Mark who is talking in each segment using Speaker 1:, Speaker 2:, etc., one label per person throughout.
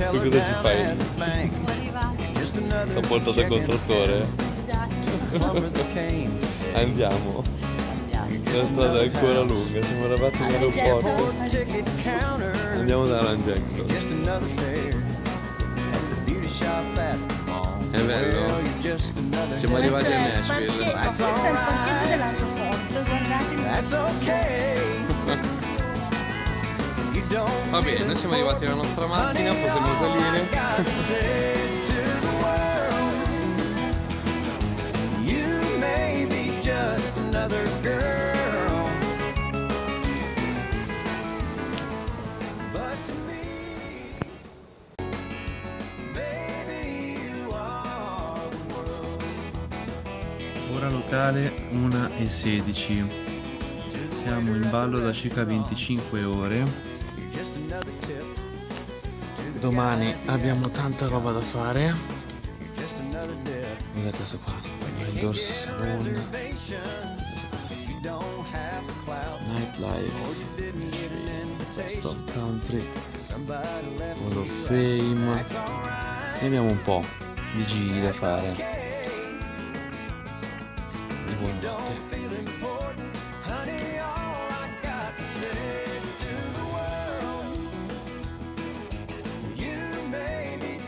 Speaker 1: her
Speaker 2: cosa ci fai?
Speaker 1: at the bank.
Speaker 3: Siamo arrivati.
Speaker 1: Just another
Speaker 2: Ho portato il
Speaker 1: came.
Speaker 2: Andiamo. La strada è ancora lunga, siamo arrivati
Speaker 3: Alla
Speaker 2: all'aeroporto. Andiamo da Alan Jackson.
Speaker 4: È bello. Siamo arrivati a Nashville.
Speaker 3: Questo è il parcheggio dell'aeroporto, guardate.
Speaker 4: Va bene, noi siamo arrivati alla nostra macchina, possiamo salire.
Speaker 5: Ora locale 1 e 16. Siamo in ballo da circa 25 ore.
Speaker 4: Domani abbiamo tanta roba da fare. Cos'è questo qua? Il dorso saloon, nightlife, stop country, Hall of Fame. Ne abbiamo un po' di giri da fare. Buonanotte.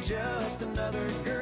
Speaker 1: Just another girl.